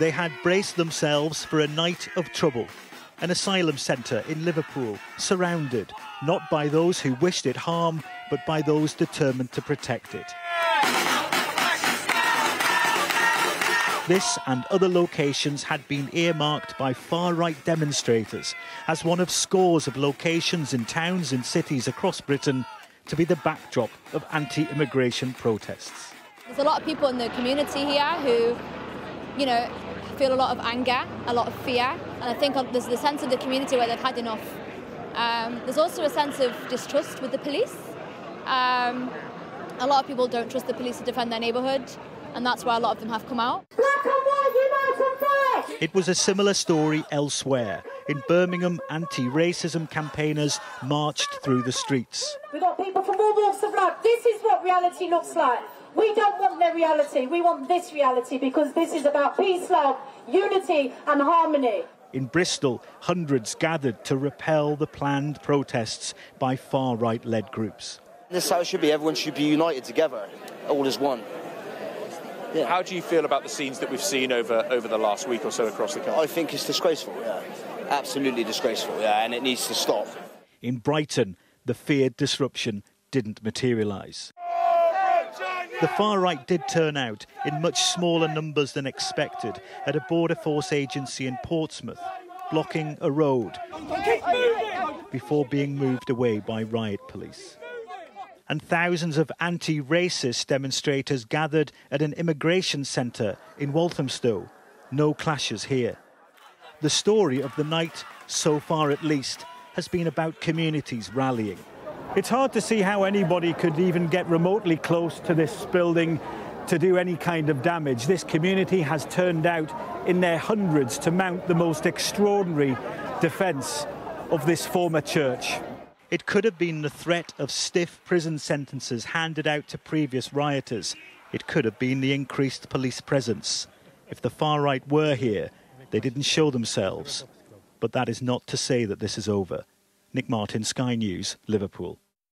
They had braced themselves for a night of trouble. An asylum centre in Liverpool, surrounded not by those who wished it harm, but by those determined to protect it. This and other locations had been earmarked by far right demonstrators as one of scores of locations in towns and cities across Britain to be the backdrop of anti immigration protests. There's a lot of people in the community here who, you know, feel a lot of anger, a lot of fear, and I think there's the sense of the community where they've had enough. Um, there's also a sense of distrust with the police. Um, a lot of people don't trust the police to defend their neighbourhood, and that's why a lot of them have come out. It was a similar story elsewhere. In Birmingham, anti racism campaigners marched through the streets. We've got people from all walks of life. This is what reality looks like. We don't want their reality. We want this reality because this is about peace, love, unity, and harmony. In Bristol, hundreds gathered to repel the planned protests by far right led groups. This is how it should be. Everyone should be united together, all as one. Yeah. How do you feel about the scenes that we've seen over, over the last week or so across the country? I think it's disgraceful, yeah. Absolutely disgraceful, yeah, and it needs to stop. In Brighton, the feared disruption didn't materialise. The far right did turn out in much smaller numbers than expected at a border force agency in Portsmouth, blocking a road before being moved away by riot police. And thousands of anti racist demonstrators gathered at an immigration centre in Walthamstow. No clashes here. The story of the night, so far at least, has been about communities rallying. It's hard to see how anybody could even get remotely close to this building to do any kind of damage. This community has turned out in their hundreds to mount the most extraordinary defence of this former church. It could have been the threat of stiff prison sentences handed out to previous rioters. It could have been the increased police presence. If the far right were here, they didn't show themselves. But that is not to say that this is over. Nick Martin, Sky News, Liverpool.